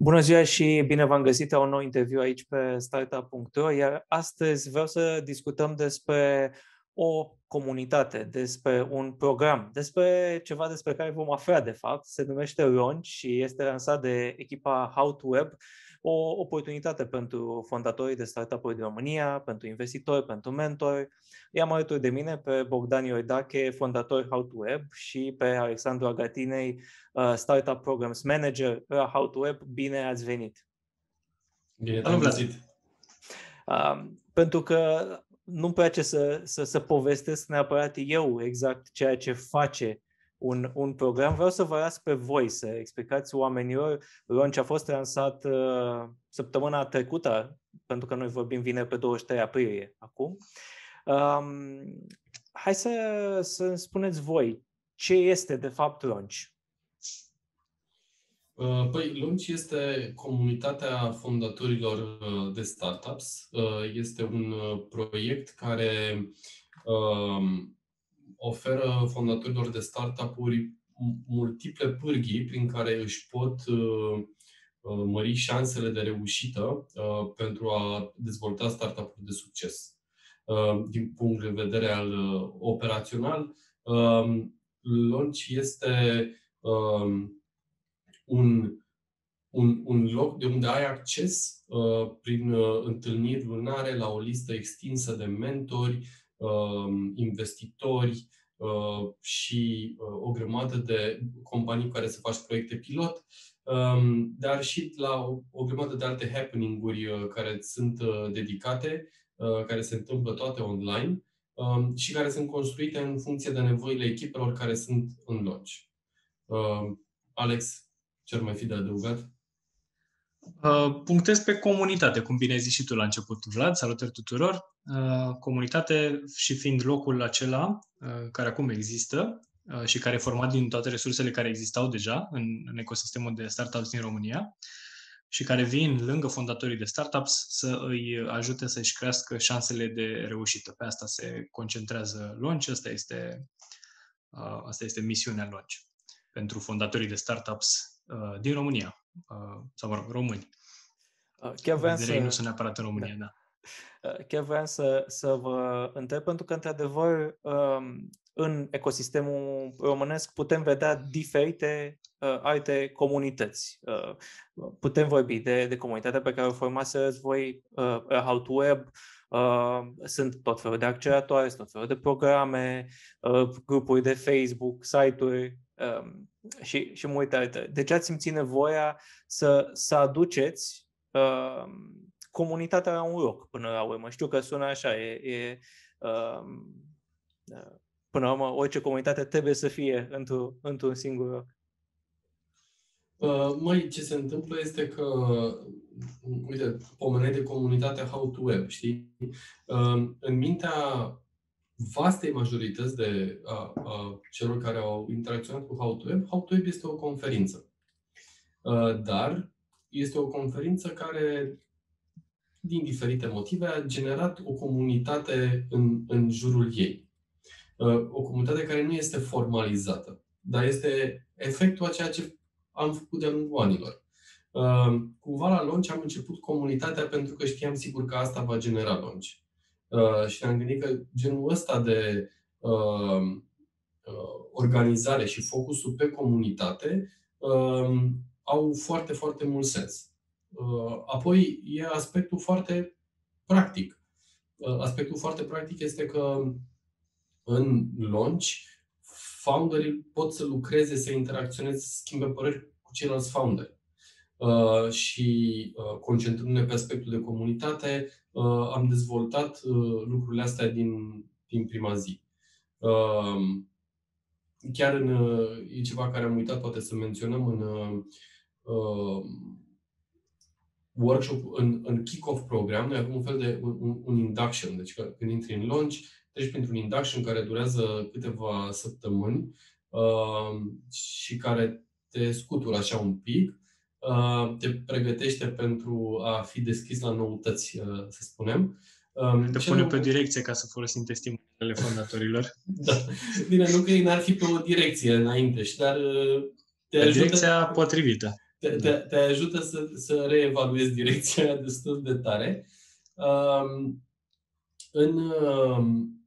Bună ziua și bine v-am găsit la un nou interviu aici pe startup.ro, iar astăzi vreau să discutăm despre o comunitate, despre un program, despre ceva despre care vom afla de fapt, se numește Launch și este lansat de echipa How to Web, o oportunitate pentru fondatorii de startup-uri din România, pentru investitori, pentru mentori. I-am alături de mine pe Bogdan Iordache, fondator How to Web și pe Alexandru Agatinei, uh, Startup Programs Manager la How to Web. Bine ați venit! Bine te-am găsit! Uh, pentru că nu-mi place să, să, să povestesc neapărat eu exact ceea ce face un, un program. Vreau să vă las pe voi să explicați oamenilor. Launch a fost lansat uh, săptămâna trecută, pentru că noi vorbim vineri pe 23 aprilie acum. Um, hai să, să spuneți voi ce este de fapt Launch. Uh, păi, Launch este comunitatea fondatorilor uh, de startups. Uh, este un proiect care um, oferă fondatorilor de startup-uri multiple pârghii prin care își pot uh, uh, mări șansele de reușită uh, pentru a dezvolta startup-uri de succes. Din punct de vedere al operațional, um, Launch este um, un, un, un loc de unde ai acces prin întâlniri lunare la o listă extinsă de mentori, Um, investitori uh, și uh, o grămadă de companii cu care să faci proiecte pilot, um, dar și la o grămadă de alte happening-uri uh, care sunt dedicate, care se întâmplă toate online um, și care sunt construite în funcție de nevoile echipelor care sunt în launch. Alex, ce ar mai fi de adăugat? Uh, punctez pe comunitate, cum bine ai zis și tu la început, Vlad, salutări tuturor. Uh, comunitate și fiind locul acela uh, care acum există și care e format din toate resursele care existau deja în, în ecosistemul de startups din România și care vin lângă fondatorii de startups să îi ajute să-și crească șansele de reușită. Pe asta se concentrează Launch, asta este, asta este misiunea Launch pentru fondatorii de startups din România Uh, sau, mă rog, români. Uh, chiar vreau să... nu sunt neapărat în România, da. da. Uh, chiar vreau să, să vă întreb, pentru că, într-adevăr, um, în ecosistemul românesc putem vedea diferite uh, alte comunități. Uh, putem vorbi de, de comunitatea pe care o formați voi, uh, How to Web, uh, sunt tot felul de acceleratoare, sunt tot felul de programe, uh, grupuri de Facebook, site-uri, um, și, și multe alte. Deci ați simțit nevoia să, să aduceți uh, comunitatea la un loc până la urmă. Știu că sună așa, e, e uh, până la urmă orice comunitate trebuie să fie într-un, într-un singur loc. Uh, măi, ce se întâmplă este că, uite, pomeneai de comunitatea How to Web, știi? Uh, în mintea vastei majorități de a, a celor care au interacționat cu How to Web, How to Web este o conferință. Dar este o conferință care, din diferite motive, a generat o comunitate în, în jurul ei. O comunitate care nu este formalizată, dar este efectul a ceea ce am făcut de-a lungul anilor. Cumva la launch am început comunitatea pentru că știam sigur că asta va genera launch. Uh, și ne-am gândit că genul ăsta de uh, uh, organizare și focusul pe comunitate uh, au foarte, foarte mult sens. Uh, apoi e aspectul foarte practic. Uh, aspectul foarte practic este că în launch founderii pot să lucreze, să interacționeze, să schimbe păreri cu ceilalți founderi. Uh, și uh, concentrându-ne pe aspectul de comunitate, uh, am dezvoltat lucrurile astea din, din prima zi. Chiar în, e ceva care am uitat poate să menționăm în workshop, în, în kick-off program, noi avem un fel de un, un induction. Deci când intri în launch, treci printr-un induction care durează câteva săptămâni uh, și care te scutură așa un pic Uh, te pregătește pentru a fi deschis la noutăți, uh, să spunem. Um, te pune pe direcție ca să folosim testimoniile fondatorilor. da. Bine, nu că n-ar fi pe o direcție înainte, și dar uh, te pe ajută... direcția potrivită. te, te, te ajută să, să reevaluezi direcția destul de tare. Um, în, um,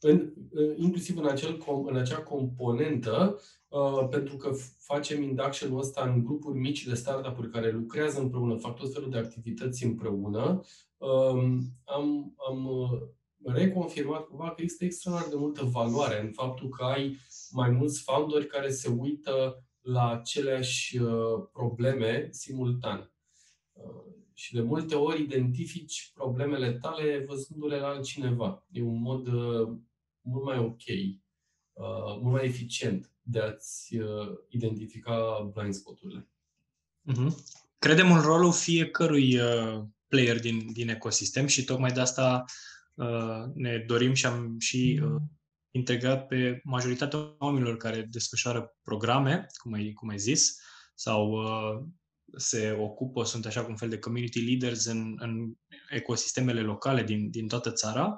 în, inclusiv în, acel, în acea componentă, uh, pentru că facem induction-ul ăsta în grupuri mici de startup-uri care lucrează împreună, fac tot felul de activități împreună, um, am, am uh, reconfirmat cumva că există extraordinar de multă valoare în faptul că ai mai mulți founderi care se uită la aceleași uh, probleme simultan. Uh, și de multe ori identifici problemele tale văzându-le la altcineva. E un mod uh, mult mai ok, mult mai eficient de a-ți identifica blind spot-urile. Uh-huh. Credem în rolul fiecărui player din, din ecosistem și tocmai de asta ne dorim și am și integrat pe majoritatea oamenilor care desfășoară programe, cum ai, cum ai zis, sau uh, se ocupă, sunt așa cum un fel de community leaders în, în ecosistemele locale din, din toată țara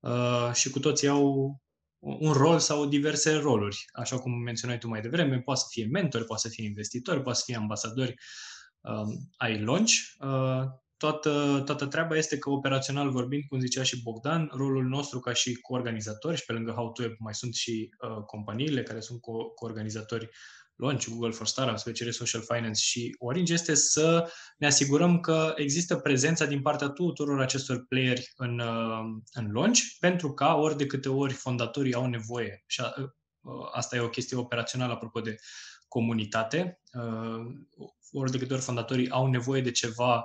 uh, și cu toții au un rol sau diverse roluri. Așa cum menționai tu mai devreme, poate să fie mentori, poate să fie investitori, poate să fie ambasadori uh, ai launch. Uh, toată, toată treaba este că operațional vorbind, cum zicea și Bogdan, rolul nostru ca și coorganizatori și pe lângă How to Web mai sunt și uh, companiile care sunt co- coorganizatori Launch, Google for Startups, VCR Social Finance și Orange este să ne asigurăm că există prezența din partea tuturor acestor playeri în, uh, în launch, pentru ca ori de câte ori fondatorii au nevoie, și a, uh, asta e o chestie operațională apropo de comunitate, uh, ori de câte ori fondatorii au nevoie de ceva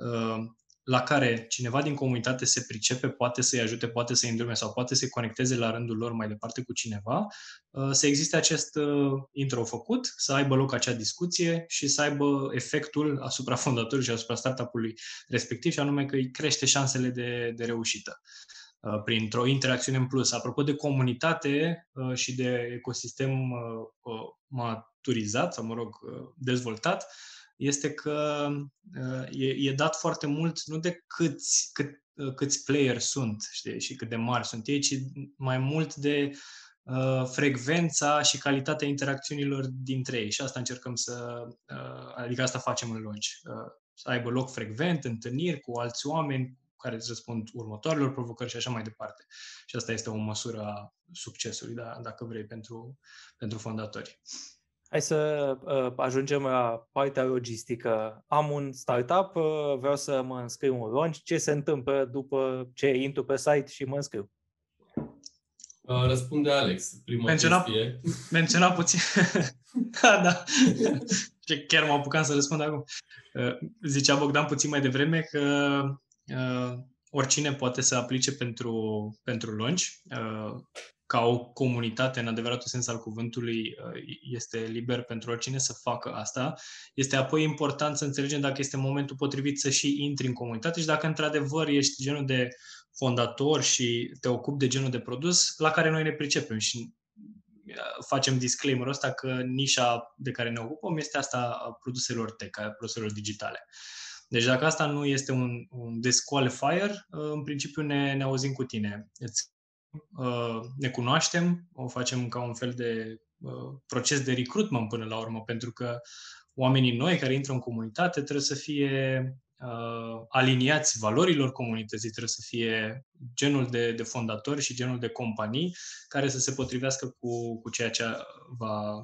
Uh, la care cineva din comunitate se pricepe, poate să-i ajute, poate să-i îndrume sau poate să-i conecteze la rândul lor mai departe cu cineva, uh, să existe acest uh, intro făcut, să aibă loc acea discuție și să aibă efectul asupra fondatorului și asupra startup-ului respectiv, și anume că îi crește șansele de, de reușită printr-o interacțiune în plus. Apropo de comunitate și de ecosistem maturizat sau, mă rog, dezvoltat, este că uh, e, e dat foarte mult nu de câți, cât, uh, câți player sunt știi, și cât de mari sunt ei, ci mai mult de uh, frecvența și calitatea interacțiunilor dintre ei. Și asta încercăm să, uh, adică asta facem în launch. Uh, să aibă loc frecvent, întâlniri cu alți oameni care îți răspund următoarelor provocări și așa mai departe. Și asta este o măsură a succesului, da, dacă vrei, pentru, pentru fondatori. Hai să uh, ajungem la partea logistică. Am un startup, uh, vreau să mă înscriu în launch. Ce se întâmplă după ce intru pe site și mă înscriu? Uh, răspunde Alex, prima menționa, chestie. Menționa puțin. da, da. Ce chiar mă apucam să răspund acum. Uh, zicea Bogdan puțin mai devreme că uh, oricine poate să aplice pentru, pentru launch. Uh, ca o comunitate, în adevăratul sens al cuvântului, uh, este liber pentru oricine să facă asta. Este apoi important să înțelegem dacă este momentul potrivit să și intri în comunitate și dacă într-adevăr ești genul de fondator și te ocupi de genul de produs la care noi ne pricepem și uh, facem disclaimer-ul ăsta că nișa de care ne ocupăm este asta a produselor tech, a produselor digitale. Deci dacă asta nu este un, un disqualifier, uh, în principiu ne, ne auzim cu tine. Îți Uh, ne cunoaștem, o facem ca un fel de uh, proces de recruitment până la urmă, pentru că oamenii noi care intră în comunitate trebuie să fie uh, aliniați valorilor comunității, trebuie să fie genul de, de fondatori și genul de companii care să se potrivească cu, cu ceea ce va,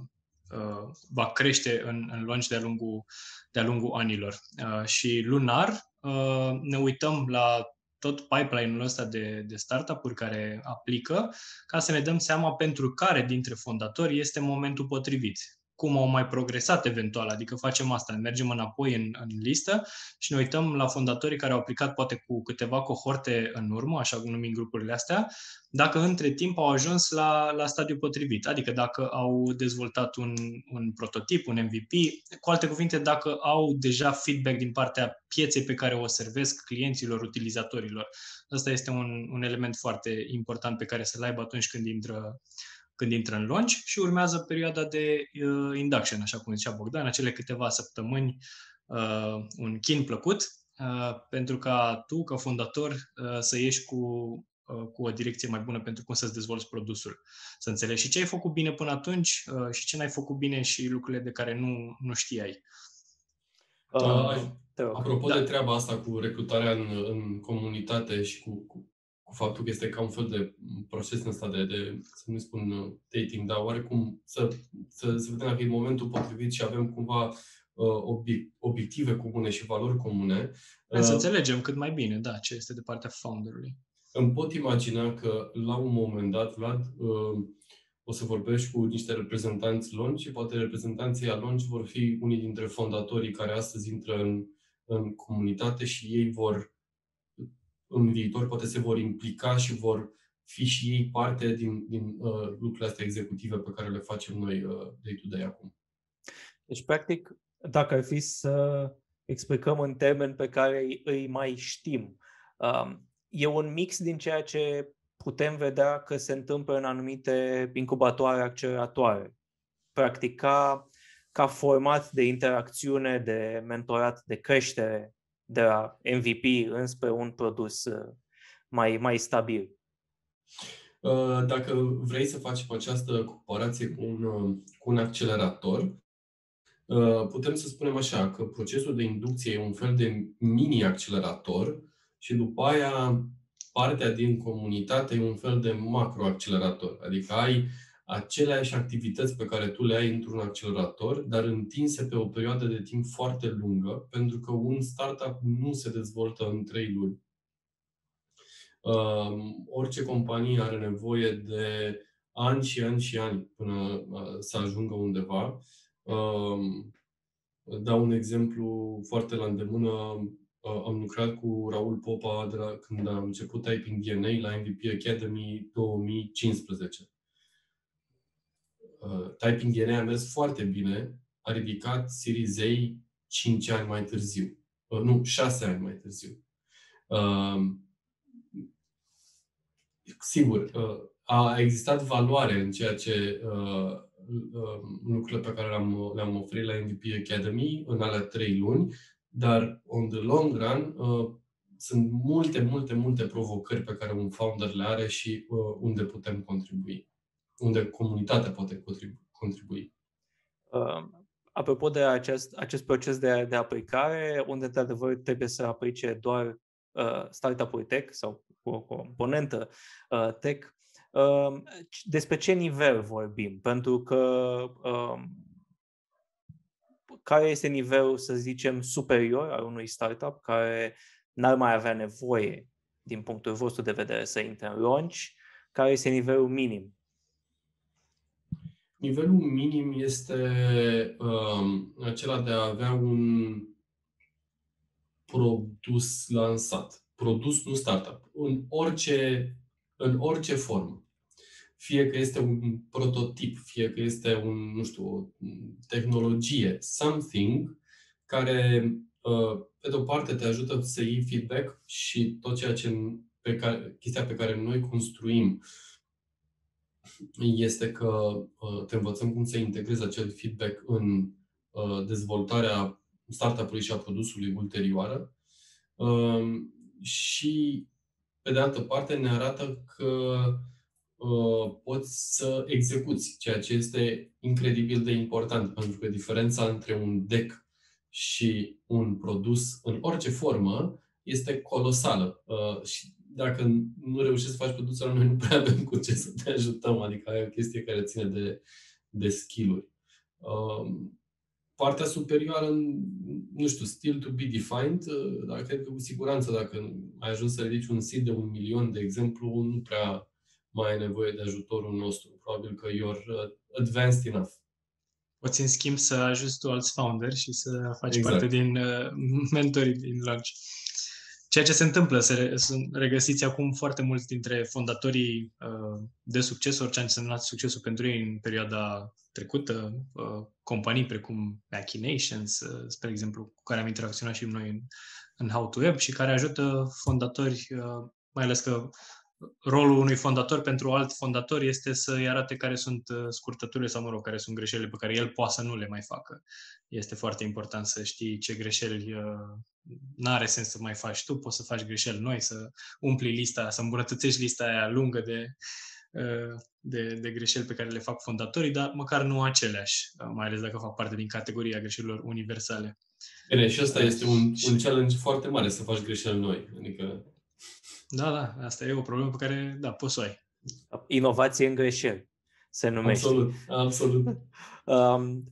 uh, va crește în, în launch de-a lungul, de-a lungul anilor. Uh, și lunar uh, ne uităm la tot pipeline-ul ăsta de, de startup-uri care aplică, ca să ne dăm seama pentru care dintre fondatori este momentul potrivit cum au mai progresat eventual, adică facem asta, mergem înapoi în, în listă și ne uităm la fondatorii care au aplicat poate cu câteva cohorte în urmă, așa cum numim grupurile astea, dacă între timp au ajuns la, la stadiul potrivit, adică dacă au dezvoltat un, un prototip, un MVP, cu alte cuvinte, dacă au deja feedback din partea pieței pe care o servesc clienților, utilizatorilor. Asta este un, un element foarte important pe care să-l aibă atunci când intră când intră în launch și urmează perioada de uh, induction, așa cum zicea Bogdan, acele câteva săptămâni, uh, un chin plăcut, uh, pentru ca tu, ca fondator, uh, să ieși cu, uh, cu o direcție mai bună pentru cum să-ți dezvolți produsul. Să înțelegi și ce ai făcut bine până atunci uh, și ce n-ai făcut bine și lucrurile de care nu, nu știai. Uh, Apropo da. de treaba asta cu recrutarea în, în comunitate și cu, cu, cu faptul că este ca un fel de proces în ăsta de, de să nu spun uh, dating, dar oarecum să, să, să vedem dacă e momentul potrivit și avem cumva uh, obiective comune și valori comune. Uh, să înțelegem cât mai bine, da, ce este de partea founderului. Îmi pot imagina că la un moment dat, Vlad, uh, o să vorbești cu niște reprezentanți longi și poate reprezentanții alongi vor fi unii dintre fondatorii care astăzi intră în, în comunitate și ei vor, în viitor, poate se vor implica și vor fi și ei parte din, din uh, lucrurile astea executive pe care le facem noi uh, day-to-day acum. Deci, practic, dacă ar fi să explicăm în termeni pe care îi mai știm, um, e un mix din ceea ce putem vedea că se întâmplă în anumite incubatoare acceleratoare. Practic, ca, ca format de interacțiune, de mentorat, de creștere de la MVP înspre un produs uh, mai, mai stabil. Uh, dacă vrei să facem această comparație cu un, uh, cu un accelerator, putem să spunem așa, că procesul de inducție e un fel de mini-accelerator și după aia partea din comunitate e un fel de macroaccelerator. Adică ai aceleași activități pe care tu le ai într-un accelerator, dar întinse pe o perioadă de timp foarte lungă, pentru că un startup nu se dezvoltă în trei luni. Uh, orice companie are nevoie de ani și ani și ani până uh, să ajungă undeva. Uh, dau un exemplu foarte la îndemână am lucrat cu Raul Popa de la, când am început Typing DNA la MVP Academy 2015. Uh, Typing DNA a mers foarte bine, a ridicat Series A 5 ani mai târziu. Uh, nu, 6 ani mai târziu. Uh, sigur, uh, a existat valoare în ceea ce uh, uh, lucrurile pe care le-am, le-am oferit la MVP Academy în alea trei luni, dar, on the long run, uh, sunt multe, multe, multe provocări pe care un founder le are și uh, unde putem contribui, unde comunitatea poate contribui. Uh, apropo de acest, acest proces de, de aplicare, unde, într-adevăr, trebuie să aplice doar uh, startup-uri tech sau cu o componentă uh, tech, uh, despre ce nivel vorbim? Pentru că uh, care este nivelul, să zicem, superior al unui startup care n-ar mai avea nevoie, din punctul vostru de vedere, să intre în launch, care este nivelul minim? Nivelul minim este um, acela de a avea un produs lansat. Produs, nu startup. În orice, în orice formă fie că este un prototip, fie că este un, nu știu, o tehnologie, something care, uh, pe de o parte, te ajută să iei feedback și tot ceea ce, pe care, chestia pe care noi construim este că uh, te învățăm cum să integrezi acel feedback în uh, dezvoltarea startup-ului și a produsului ulterioară. Și, pe de altă parte, ne arată că Uh, poți să execuți, ceea ce este incredibil de important, pentru că diferența între un deck și un produs în orice formă este colosală. Uh, și dacă nu reușești să faci produsul, noi nu prea avem cu ce să te ajutăm, adică e o chestie care ține de, de skill-uri. Uh, partea superioară, nu știu, still to be defined, dar cred că cu siguranță dacă ai ajuns să ridici un seed de un milion, de exemplu, nu prea mai ai nevoie de ajutorul nostru. Probabil că you're uh, advanced enough. Poți, în schimb, să ajuți tu alți founder și să faci exact. parte din uh, mentorii din launch. Ceea ce se întâmplă, se, sunt regăsiți acum foarte mulți dintre fondatorii uh, de succes, orice a însemnat succesul pentru ei în perioada trecută, uh, companii precum Machinations, uh, spre exemplu, cu care am interacționat și noi în, în How to Web și care ajută fondatori, uh, mai ales că rolul unui fondator pentru alt fondator este să-i arate care sunt uh, scurtăturile sau, mă rog, care sunt greșelile pe care el poate să nu le mai facă. Este foarte important să știi ce greșeli uh, nu are sens să mai faci tu, poți să faci greșeli noi, să umpli lista, să îmbunătățești lista aia lungă de de, de greșeli pe care le fac fondatorii, dar măcar nu aceleași, mai ales dacă fac parte din categoria greșelilor universale. Bine, și ăsta este un, un challenge foarte mare, să faci greșeli noi. Adică... Da, da, asta e o problemă pe care, da, poți să o ai. Inovație în greșeli se numește. Absolut, absolut. um,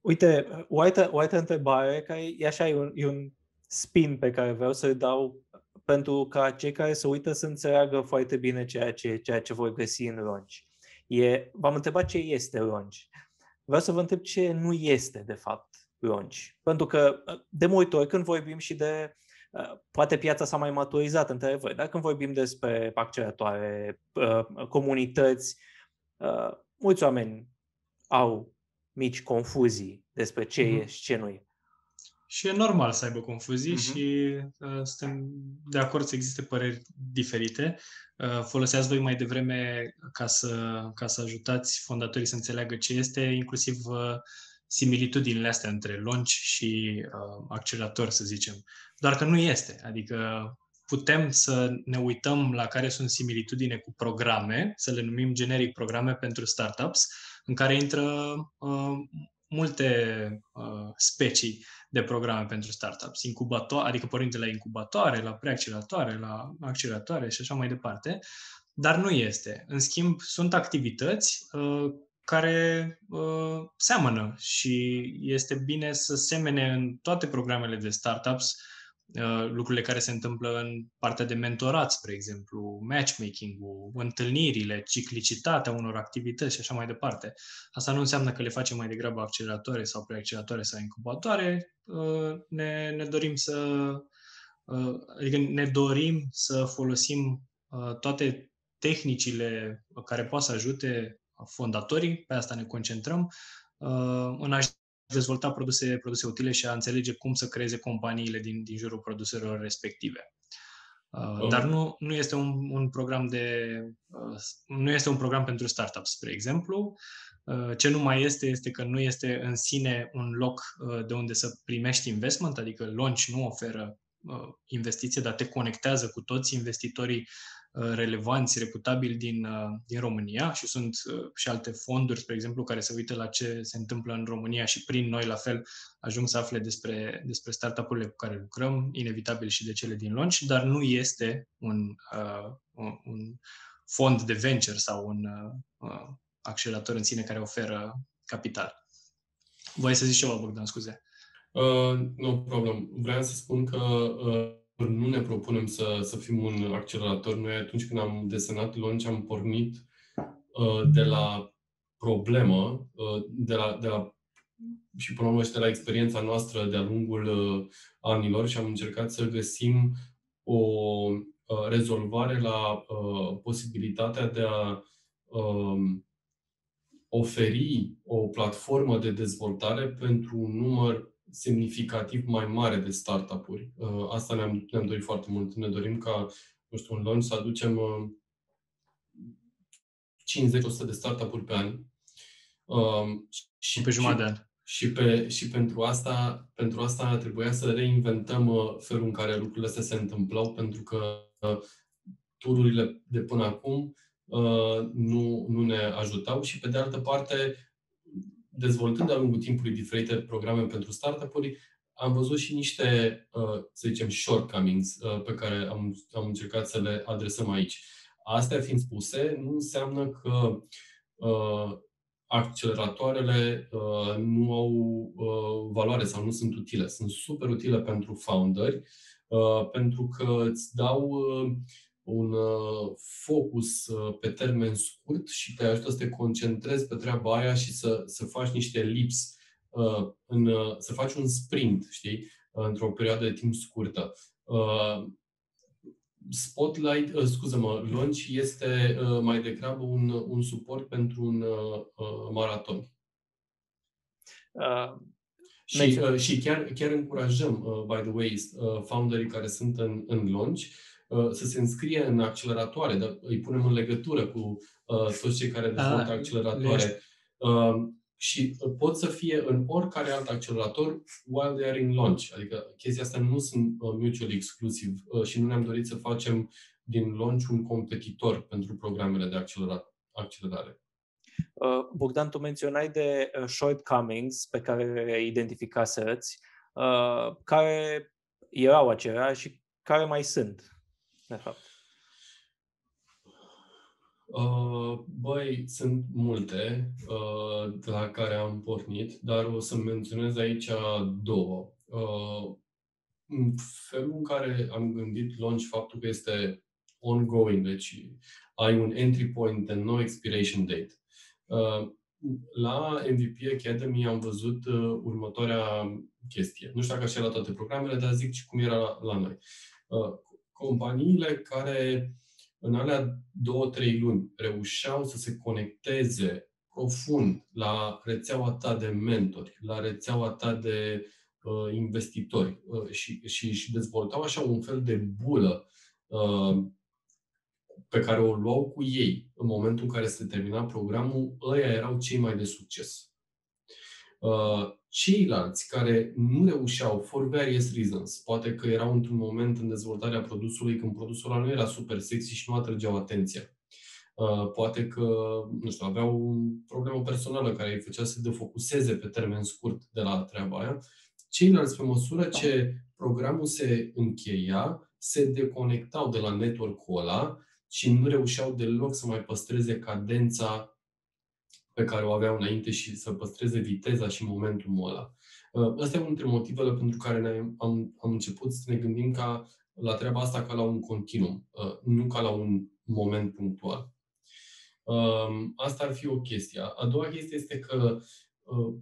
uite, o altă, o altă întrebare, care e așa, e un, e un spin pe care vreau să-l dau pentru ca cei care se uită să înțeleagă foarte bine ceea ce, ceea ce vor găsi în ronci. E, v-am întrebat ce este ronci. Vreau să vă întreb ce nu este, de fapt, ronci. Pentru că, de multe ori, când vorbim și de poate piața s-a mai maturizat între voi, dar când vorbim despre acceleratoare, comunități, mulți oameni au mici confuzii despre ce mm-hmm. e și ce nu e. Și e normal să aibă confuzii uh-huh. și uh, suntem de acord să existe păreri diferite. Uh, foloseați voi mai devreme ca să, ca să ajutați fondatorii să înțeleagă ce este, inclusiv uh, similitudinile astea între launch și uh, accelerator, să zicem. Doar că nu este. Adică putem să ne uităm la care sunt similitudine cu programe, să le numim generic programe pentru startups, în care intră uh, multe uh, specii de programe pentru startups, incubatoare, adică pornind de la incubatoare, la preacceleratoare, la acceleratoare și așa mai departe, dar nu este. În schimb, sunt activități uh, care uh, seamănă și este bine să semene în toate programele de startups Uh, lucrurile care se întâmplă în partea de mentorat, spre exemplu, matchmaking-ul, întâlnirile, ciclicitatea unor activități și așa mai departe. Asta nu înseamnă că le facem mai degrabă acceleratoare sau preacceleratoare sau incubatoare. Uh, ne, ne dorim să uh, adică ne dorim să folosim toate tehnicile care pot să ajute fondatorii, pe asta ne concentrăm, în a dezvolta produse, produse utile și a înțelege cum să creeze companiile din, din jurul produselor respective. Uh, oh. Dar nu, nu este un, un program de uh, nu este un program pentru startups, spre exemplu. Uh, ce nu mai este este că nu este în sine un loc uh, de unde să primești investment, adică launch nu oferă uh, investiție, dar te conectează cu toți investitorii Uh, relevanți, reputabili din, uh, din România și sunt uh, și alte fonduri, spre exemplu, care se uită la ce se întâmplă în România și prin noi, la fel, ajung să afle despre, despre startup-urile cu care lucrăm, inevitabil și de cele din launch, dar nu este un, uh, un, un fond de venture sau un uh, accelerator în sine care oferă capital. Voi să zici ceva, Bogdan, scuze. Uh, no problem. Vreau să spun că uh, nu ne propunem să, să fim un accelerator. Noi atunci când am desenat Launch am pornit uh, de la problemă, uh, de la, de la și până la urmă și de la experiența noastră de-a lungul uh, anilor și am încercat să găsim o uh, rezolvare la uh, posibilitatea de a uh, oferi o platformă de dezvoltare pentru un număr semnificativ mai mare de startup-uri. Uh, asta ne-am, ne-am dorit foarte mult. Ne dorim ca, nu știu, în launch să aducem 50-100 de startup-uri pe an. Um, și pe jumătate de an. Și, pe, și pentru asta, pentru asta trebuia să reinventăm uh, felul în care lucrurile astea se întâmplau, pentru că uh, tururile de până acum nu, nu ne ajutau și, pe de altă parte, dezvoltând de-a lungul timpului diferite programe pentru startup-uri, am văzut și niște, uh, să zicem, shortcomings uh, pe care am, am încercat să le adresăm aici. Astea fiind spuse, nu înseamnă că uh, acceleratoarele uh, nu au uh, valoare sau nu sunt utile. Sunt super utile pentru founderi, uh, pentru că îți dau uh, un uh, focus uh, pe termen scurt și te ajută să te concentrezi pe treaba aia și să, să faci niște lips, uh, în, să faci un sprint, știi, într-o perioadă de timp scurtă. Spotlight, uh, scuză-mă, Launch este uh, mai degrabă un, un suport pentru un uh, maraton. Uh, și, uh, și chiar, chiar încurajăm, uh, by the way, uh, founderii care sunt în, în launch Uh, să se înscrie în acceleratoare, dar îi punem în legătură cu uh, toți cei care dezvoltă ah, acceleratoare. Uh, și pot să fie în oricare alt accelerator while they are in launch. Adică chestia asta nu sunt mutual exclusive și nu ne-am dorit să facem din launch un competitor pentru programele de accelerat, accelerare. Uh, Bogdan, tu menționai de uh, shortcomings pe care le identificaseți, uh, care erau acelea și care mai sunt, de fapt. Uh, băi, sunt multe uh, de la care am pornit, dar o să menționez aici două. Uh, în felul în care am gândit launch faptul că este ongoing, deci ai un entry point and no expiration date. Uh, la MVP Academy am văzut uh, următoarea chestie. Nu știu dacă așa la toate programele, dar zic și cum era la, la noi. Uh, companiile care în alea două, trei luni reușeau să se conecteze profund la rețeaua ta de mentori, la rețeaua ta de uh, investitori uh, și, și, și dezvoltau așa un fel de bulă uh, pe care o luau cu ei în momentul în care se termina programul, ăia erau cei mai de succes. Uh, ceilalți care nu reușeau, for various reasons, poate că erau într-un moment în dezvoltarea produsului când produsul ăla nu era super sexy și nu atrăgeau atenția. Uh, poate că, nu știu, aveau o problemă personală care îi făcea să defocuseze pe termen scurt de la treaba aia. Ceilalți, pe măsură ce programul se încheia, se deconectau de la network-ul ăla și nu reușeau deloc să mai păstreze cadența pe care o aveau înainte și să păstreze viteza și momentul ăla. Uh, ăsta e unul dintre motivele pentru care ne am, am început să ne gândim ca la treaba asta ca la un continuum, uh, nu ca la un moment punctual. Um, asta ar fi o chestie. A doua chestie este că uh,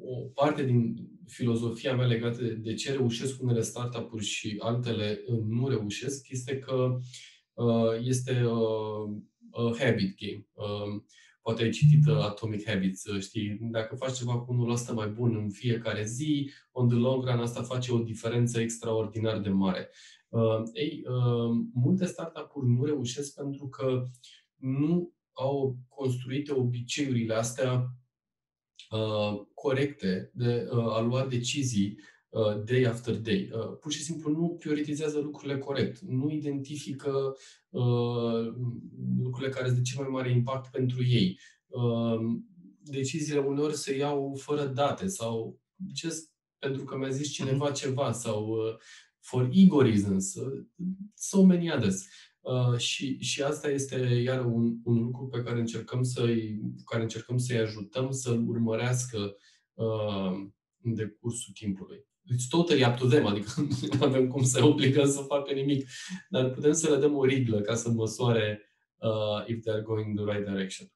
o parte din filozofia mea legată de ce reușesc unele startup-uri și altele nu reușesc este că este a habit game. Um, poate ai citit uh, Atomic Habits, uh, știi? Dacă faci ceva cu 1% mai bun în fiecare zi, on the long run asta face o diferență extraordinar de mare. Uh, ei, multe startup-uri nu reușesc pentru că nu au construite obiceiurile astea corecte de a lua decizii Uh, day after day. Uh, pur și simplu nu prioritizează lucrurile corect, nu identifică uh, lucrurile care sunt de cel mai mare impact pentru ei. Deciziile uneori se iau fără date sau just pentru că mi-a zis cineva mhm. ceva sau for ego reasons, so many others. Uh, și, și asta este iar un, un lucru pe care încercăm să-i, care încercăm să-i ajutăm să-l urmărească uh, în decursul timpului. It's totally up to them, adică nu avem cum să obligăm să facă nimic, dar putem să le dăm o riglă ca să măsoare uh, if they're going the right direction.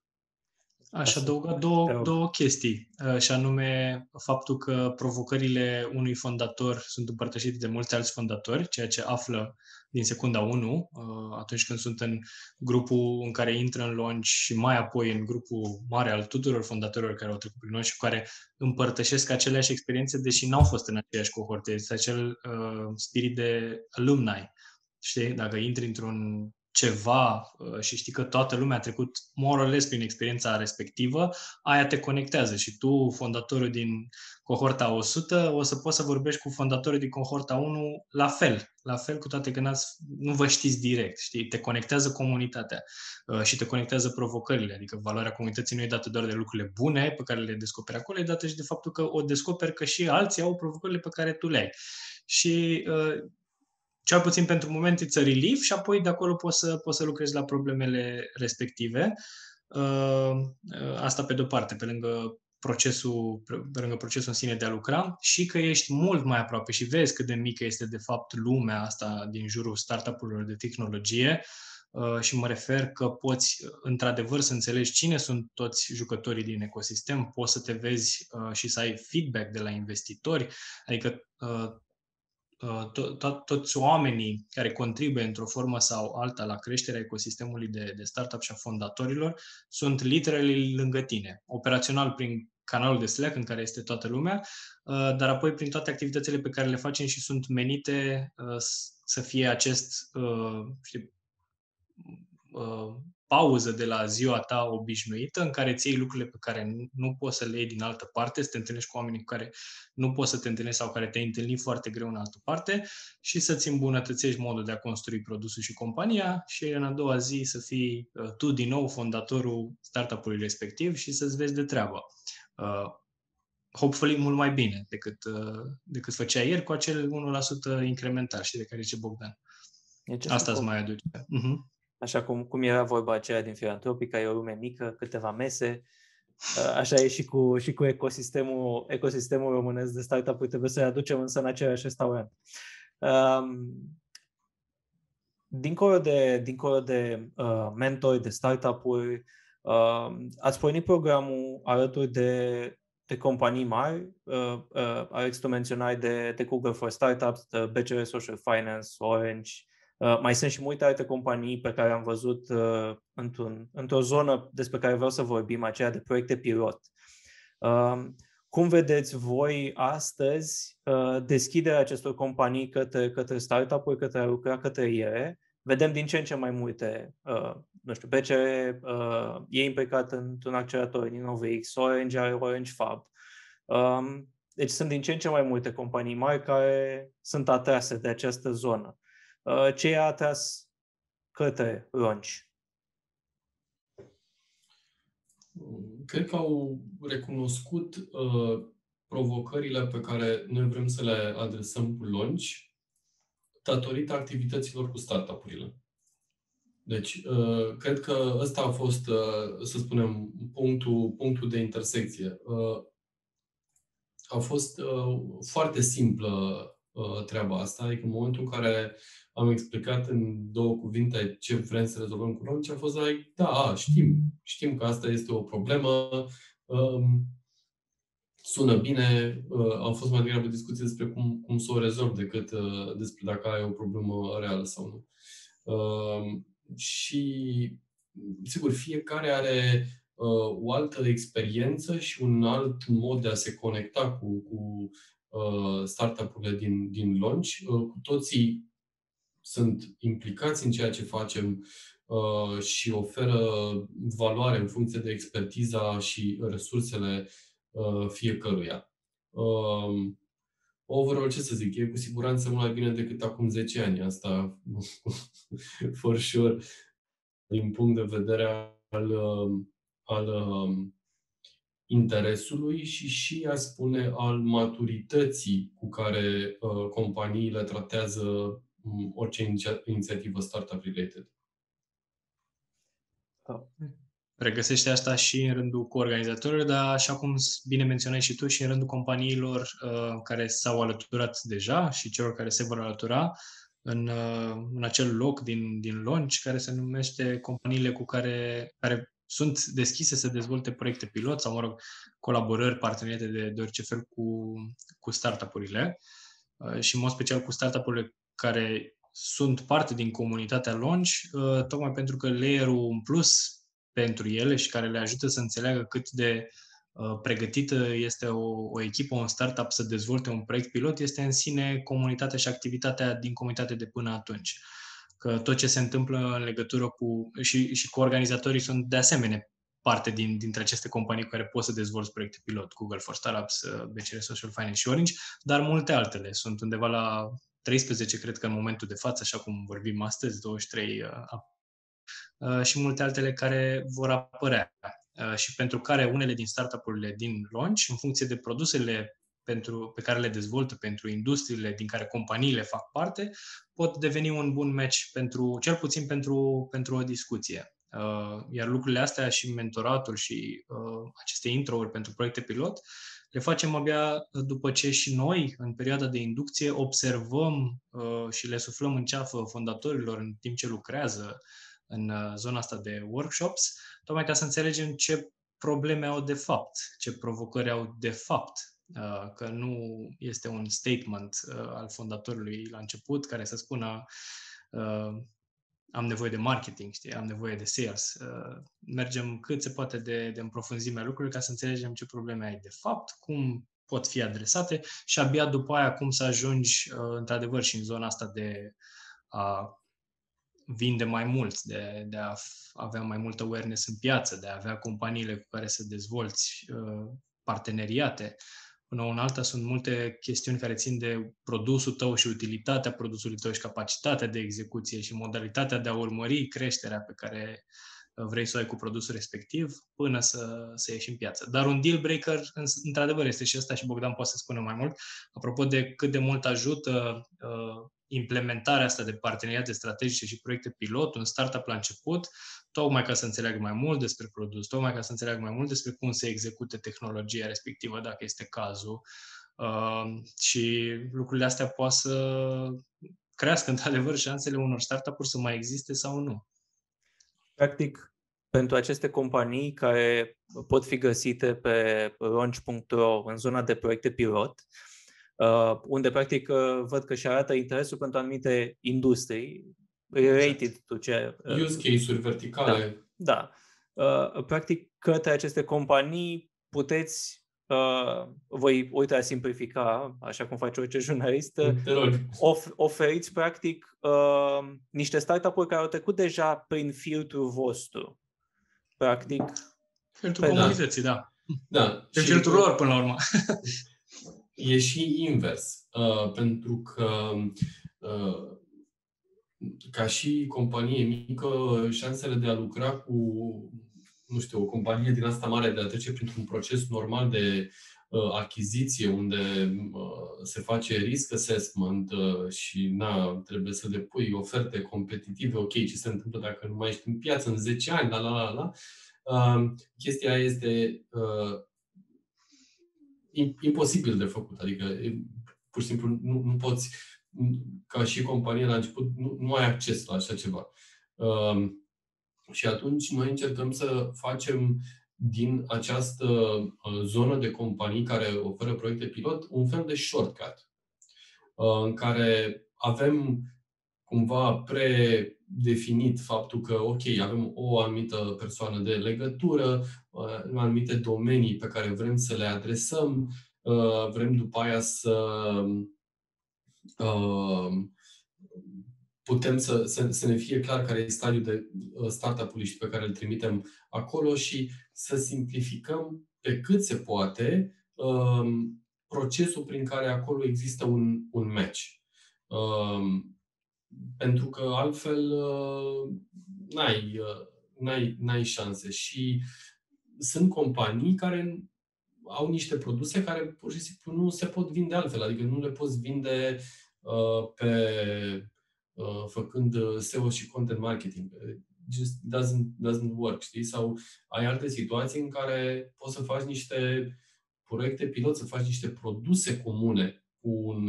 Aș adăuga două, două chestii, uh, și anume faptul că provocările unui fondator sunt împărtășite de mulți alți fondatori, ceea ce află din secunda 1, uh, atunci când sunt în grupul în care intră în launch și mai apoi în grupul mare al tuturor fondatorilor care au trecut prin noi și care împărtășesc aceleași experiențe, deși n-au fost în aceeași cohorte. Este acel uh, spirit de alumni. Știi? Dacă intri într-un ceva uh, și știi că toată lumea a trecut more or less prin experiența respectivă, aia te conectează și tu, fondatorul din cohorta 100, o să poți să vorbești cu fondatorul din cohorta 1 la fel, la fel cu toate că nu vă știți direct, știi? Te conectează comunitatea uh, și te conectează provocările, adică valoarea comunității nu e dată doar de lucrurile bune pe care le descoperi acolo, e dată și de faptul că o descoperi că și alții au provocările pe care tu le ai. Și uh, cel puțin pentru moment it's a relief și apoi de acolo poți să, poți să lucrezi la problemele respective. Uh, uh, asta pe de-o parte, pe lângă procesul, pe lângă procesul în sine de a lucra și că ești mult mai aproape și vezi cât de mică este de fapt lumea asta din jurul startup-urilor de tehnologie uh, și mă refer că poți într-adevăr să înțelegi cine sunt toți jucătorii din ecosistem, poți să te vezi și să ai feedback de la investitori, adică Uh, to- to- toți oamenii care contribuie într-o formă sau alta la creșterea ecosistemului de, de startup și a fondatorilor sunt literally lângă tine. Operațional prin canalul de Slack în care este toată lumea, uh, dar apoi prin toate activitățile pe care le facem și sunt menite uh, să fie acest știi, pauză de la ziua ta obișnuită în care îți iei lucrurile pe care nu poți să le iei din altă parte, să te întâlnești cu oamenii cu care nu poți să te întâlnești sau care te-ai întâlnit foarte greu în altă parte și să-ți îmbunătățești modul de a construi produsul și compania și în a doua zi să fii uh, tu din nou fondatorul startup-ului respectiv și să-ți vezi de treabă. Uh, hopefully mult mai bine decât, uh, decât făcea ieri cu acel 1% incremental și de care zice Bogdan. Deci Asta îți mai aduce. Uh-huh. Așa cum, cum era vorba aceea din Filantropica, e o lume mică, câteva mese. Uh, așa e și cu, și cu ecosistemul, ecosistemul românesc de startup-uri, trebuie să-i aducem însă în același restaurant. Um, dincolo de, dincolo de uh, mentori, de startup-uri, uh, ați pornit programul alături de, de companii mari. Uh, uh, Alex, tu menționai de, de Google for Startups, de BCR Social Finance, Orange, Uh, mai sunt și multe alte companii pe care am văzut uh, într-un, într-o zonă despre care vreau să vorbim, aceea de proiecte pilot. Uh, cum vedeți voi astăzi uh, deschiderea acestor companii către, către startup-uri, către a lucra către ele? Vedem din ce în ce mai multe, uh, nu știu, BCR uh, e implicat într-un accelerator în InnovaX, Orange are Orange Fab. Um, deci sunt din ce în ce mai multe companii mari care sunt atrase de această zonă. Uh, ce a atras către launch? Cred că au recunoscut uh, provocările pe care noi vrem să le adresăm cu launch datorită activităților cu startup-urile. Deci, uh, cred că ăsta a fost, uh, să spunem, punctul, punctul de intersecție. Uh, a fost uh, foarte simplă uh, treaba asta, adică în momentul în care am explicat în două cuvinte ce vrem să rezolvăm cu Ron, a fost like, da, a, știm, știm că asta este o problemă, um, sună bine, uh, am fost mai degrabă discuții despre cum, cum să o rezolv decât uh, despre dacă ai o problemă reală sau nu. Uh, și, sigur, fiecare are uh, o altă experiență și un alt mod de a se conecta cu, cu uh, startup-urile din, din launch. Uh, cu toții sunt implicați în ceea ce facem uh, și oferă valoare în funcție de expertiza și resursele uh, fiecăruia. Uh, overall, ce să zic, e cu siguranță mult mai bine decât acum 10 ani. Asta, for sure, din punct de vedere al, uh, al um, interesului și și, a spune, al maturității cu care uh, companiile tratează orice inițiativă startup related. Regăsește asta și în rândul cu organizatorilor, dar așa cum bine menționai și tu, și în rândul companiilor uh, care s-au alăturat deja și celor care se vor alătura în, uh, în acel loc din, din launch care se numește companiile cu care, care sunt deschise să dezvolte proiecte pilot sau, mă rog, colaborări, parteneriate de, de orice fel cu, cu startup-urile uh, și în mod special cu startup-urile care sunt parte din comunitatea Launch, uh, tocmai pentru că layerul în plus pentru ele și care le ajută să înțeleagă cât de uh, pregătită este o, o echipă, un startup să dezvolte un proiect pilot, este în sine comunitatea și activitatea din comunitate de până atunci. Că tot ce se întâmplă în legătură cu... și, și cu organizatorii sunt de asemenea parte din, dintre aceste companii care pot să dezvolți proiecte pilot, Google for Startups, uh, BCR Social Finance și Orange, dar multe altele. Sunt undeva la 13, cred că în momentul de față, așa cum vorbim astăzi, 23 uh, uh, și multe altele care vor apărea uh, și pentru care unele din startup-urile din launch, în funcție de produsele pentru, pe care le dezvoltă, pentru industriile din care companiile fac parte, pot deveni un bun match pentru, cel puțin pentru, pentru o discuție. Iar lucrurile astea și mentoratul și aceste intro-uri pentru proiecte pilot le facem abia după ce și noi, în perioada de inducție, observăm uh, și le suflăm în ceafă fondatorilor în timp ce lucrează în uh, zona asta de workshops, tocmai ca să înțelegem ce probleme au de fapt, ce provocări au de fapt, uh, că nu este un statement al fondatorului la început care să spună am nevoie de marketing, știi? am nevoie de sales. Uh, mergem cât se poate de, de în profunzimea lucrurilor ca să înțelegem ce probleme ai de fapt, cum pot fi adresate și abia după aia cum să ajungi uh, într-adevăr și în zona asta de a vinde mai mult, de, de a avea mai multă awareness în piață, de a avea companiile cu care să dezvolți uh, parteneriate. Până în alta sunt multe chestiuni care țin de produsul tău și utilitatea produsului tău și capacitatea de execuție și modalitatea de a urmări creșterea pe care vrei să o ai cu produsul respectiv până să, să ieși în piață. Dar un deal breaker, într-adevăr, este și ăsta și Bogdan poate să spună mai mult, apropo de cât de mult ajută uh, implementarea asta de parteneriate strategice și proiecte pilot, un startup la început, tocmai ca să înțeleagă mai mult despre produs, tocmai ca să înțeleagă mai mult despre cum se execute tehnologia respectivă, dacă este cazul. Uh, și lucrurile astea poate să crească, într-adevăr, șansele unor startup-uri să mai existe sau nu. Practic, pentru aceste companii care pot fi găsite pe launch.ro în zona de proiecte pilot, uh, unde practic uh, văd că și arată interesul pentru anumite industrii related exact. to ce... Uh, Use case-uri verticale. Da. da. Practic, către aceste companii puteți Uh, voi uite a simplifica, așa cum face orice jurnalist, of, oferiți practic uh, niște startup-uri care au trecut deja prin filtrul vostru. Practic. Filtrul comunității, da. Da. da. filtrul lor, până la urmă. e și invers. Uh, pentru că uh, ca și companie mică, șansele de a lucra cu nu știu, o companie din asta mare de a trece printr-un proces normal de uh, achiziție unde uh, se face risk assessment uh, și na, trebuie să depui oferte competitive, ok, ce se întâmplă dacă nu mai ești în piață în 10 ani, la la la la. Uh, chestia este uh, imposibil de făcut, adică pur și simplu nu, nu poți, ca și companie la început, nu, nu ai acces la așa ceva. Uh, și atunci noi încercăm să facem din această uh, zonă de companii care oferă proiecte pilot un fel de shortcut uh, în care avem cumva predefinit faptul că, ok, avem o anumită persoană de legătură, uh, în anumite domenii pe care vrem să le adresăm, vrem după aia să putem să, să, să ne fie clar care e stadiul de uh, startup-ului și pe care îl trimitem acolo și să simplificăm pe cât se poate um, procesul prin care acolo există un, un match. Um, pentru că altfel uh, n-ai, uh, n-ai, n-ai șanse. Și sunt companii care au niște produse care pur și simplu nu se pot vinde altfel. Adică nu le poți vinde uh, pe Uh, făcând uh, SEO și content marketing. Uh, just doesn't, doesn't work, știi? Sau ai alte situații în care poți să faci niște proiecte pilot, să faci niște produse comune cu un,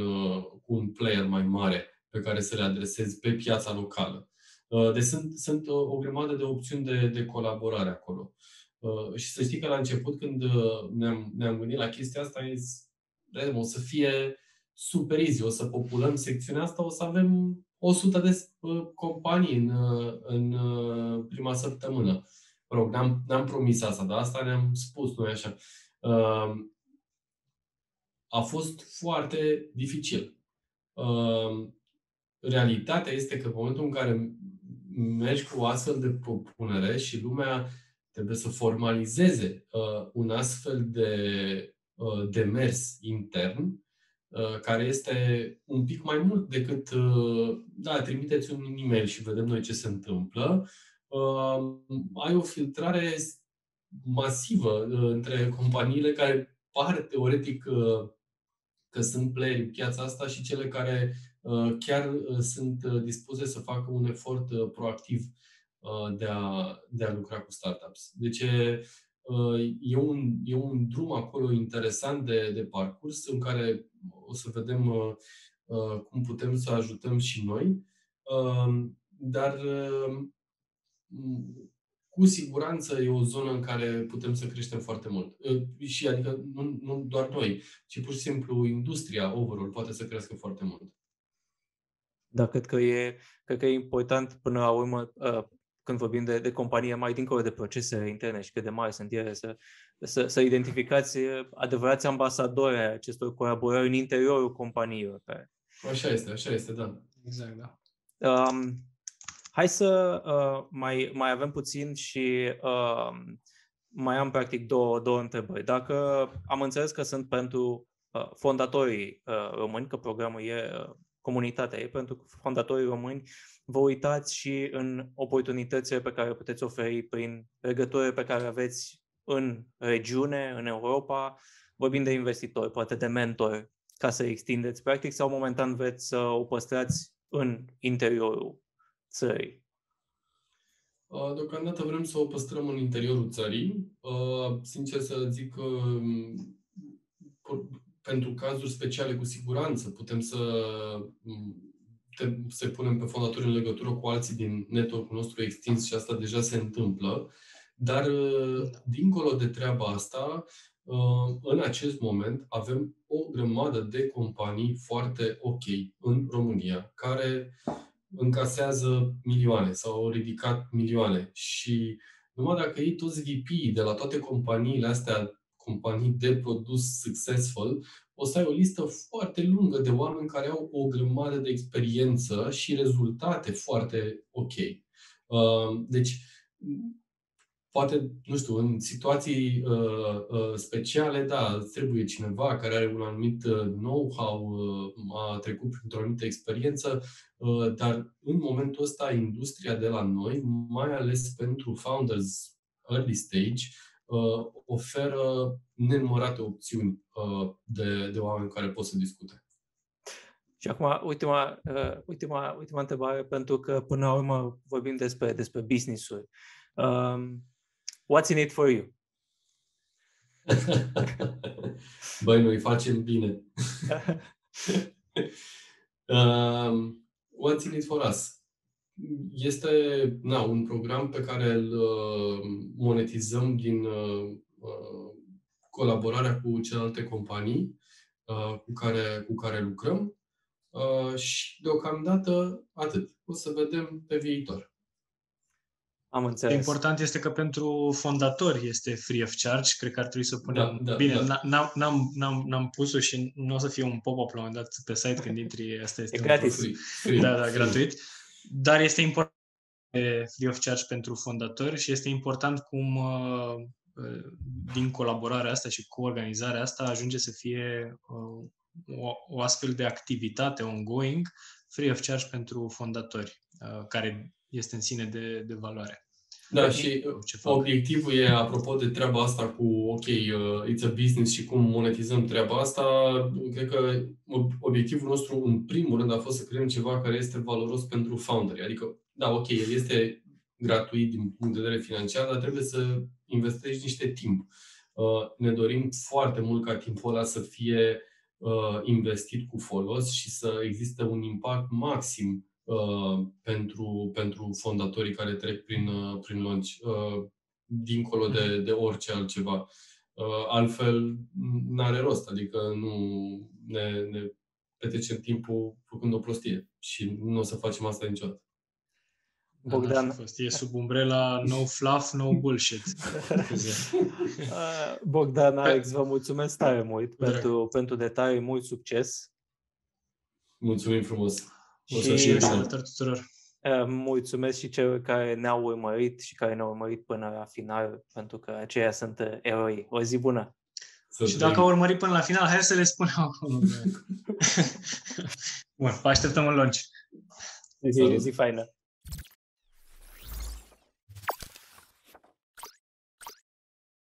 cu un player mai mare pe care să le adresezi pe piața locală. Deci sunt, sunt o grămadă de opțiuni de, de colaborare acolo. Și să știi că la început, când ne-am, ne-am gândit la chestia asta, o să fie super easy, o să populăm secțiunea asta, o să avem 100 de uh, companii în, uh, în uh, prima săptămână. Mă rog, n-am, n-am promis asta, dar asta ne-am spus noi așa. A fost foarte dificil. Realitatea este că în momentul în care mergi cu o astfel de propunere și lumea trebuie să formalizeze un astfel de demers intern, Uh, care este un pic mai mult decât, uh, da, trimiteți un e-mail și vedem noi ce se întâmplă. Uh, ai o filtrare masivă între companiile care par teoretic că sunt player în piața asta și cele care chiar sunt dispuse să facă un efort proactiv de a, de a lucra cu startups. Deci e un, e un drum acolo interesant de, de parcurs în care o să vedem uh, uh, cum putem să ajutăm și noi. Um, dar um, cu siguranță e o zonă în care putem să creștem foarte mult. Uh, și adică nu, nu doar noi, ci pur și simplu industria overall poate să crească foarte mult. Da, cred că e, cred că e important până la urmă când vorbim de, de companie mai dincolo de procesele interne și cât de mari sunt ele, să, să, să identificați adevărați ambasadori ai acestor colaborări în interiorul companiilor. Așa este, așa este, da. Exact, da. Um, Hai să uh, mai, mai avem puțin și uh, mai am practic două, două întrebări. Dacă am înțeles că sunt pentru uh, fondatorii uh, români, că programul e uh, comunitatea, e pentru fondatorii români, vă uitați și în oportunitățile pe care le puteți oferi prin legăturile pe care aveți în regiune, în Europa, vorbim de investitori, poate de mentori, ca să extindeți practic, sau momentan veți să o păstrați în interiorul țării? Uh, deocamdată vrem să o păstrăm în interiorul țării. Uh, sincer să zic că um, pentru cazuri speciale, cu siguranță, putem să um, să punem pe fondatori în legătură cu alții din network nostru extins și asta deja se întâmplă. Dar, uh, dincolo de treaba asta, în acest moment avem o grămadă de companii foarte ok în România, care încasează milioane sau au ridicat milioane. Și numai dacă iei toți VP de la toate companiile astea, companii de produs successful, o să ai o listă foarte lungă de oameni care au o grămadă de experiență și rezultate foarte ok. Uh, deci, poate, nu știu, în situații uh, uh, speciale, da, trebuie cineva care are un anumit uh, know-how, uh, a trecut printr-o anumită experiență, uh, dar în momentul ăsta industria de la noi, mai ales pentru founders early stage, uh, oferă nenumărate opțiuni uh, de, de oameni care pot să discute. Și acum, ultima, uh, ultima, ultima întrebare, pentru că până la urmă vorbim despre, despre business-uri. Um, What's in it for you? Băi, noi facem bine. um, what's in it for us? Este na, un program pe care îl uh, monetizăm din uh, uh, colaborarea cu celelalte companii uh, cu, care, cu care lucrăm uh, și deocamdată atât. O să vedem pe viitor. Am înțeles. Important este că pentru fondatori este free of charge. Cred că ar trebui să punem... Da, da, Bine, da. N-am, n-am, n-am, n-am pus-o și nu o să fie un pop-up la un moment dat pe site când intri. Asta este e gratis. Free, free. Da, da, gratuit. Dar este important free of charge pentru fondatori și este important cum uh, uh, din colaborarea asta și cu organizarea asta ajunge să fie uh, o, o astfel de activitate ongoing free of charge pentru fondatori, care este în sine de, de valoare. Da, și ce obiectivul e, apropo de treaba asta cu, ok, uh, it's a business și cum monetizăm treaba asta, cred că obiectivul nostru, în primul rând, a fost să creăm ceva care este valoros pentru founderi. Adică, da, ok, el este gratuit din punct de vedere financiar, dar trebuie să investești niște timp. Uh, ne dorim foarte mult ca timpul ăla să fie uh, investit cu folos și să existe un impact maxim Uh, pentru, pentru fondatorii care trec prin, uh, prin lunch, uh, dincolo de, de orice altceva. Uh, altfel, nu are rost, adică nu ne, ne petrecem timpul făcând o prostie și nu o să facem asta niciodată. Bogdan. Da, fost. E sub umbrela no fluff, no bullshit. Bogdan, Alex, vă mulțumesc tare mult pentru, pentru detalii, mult succes. Mulțumim frumos. O să și salutări tuturor. Mulțumesc și celor care ne-au urmărit și care ne-au urmărit până la final, pentru că aceia sunt eroi. O zi bună! Să și dacă au urmărit până la final, hai să le spunem acum. Bun, vă așteptăm în lunch. Zi, zi faină!